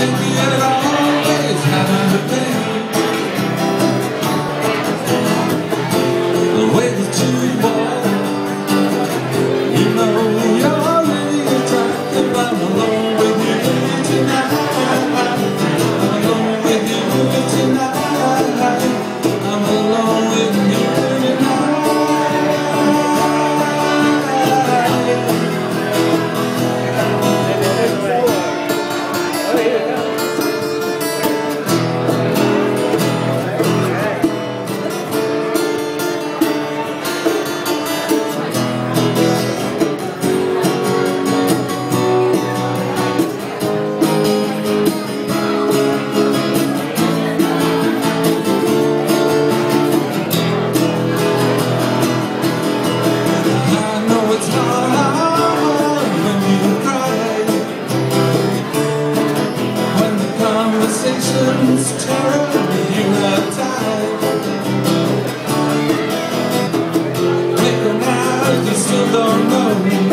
Take me don't know